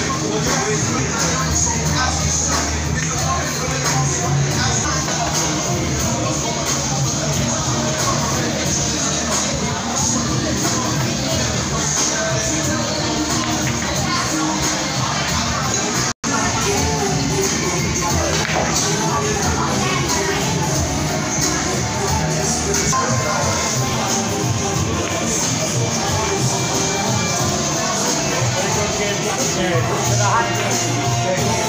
Thank you. I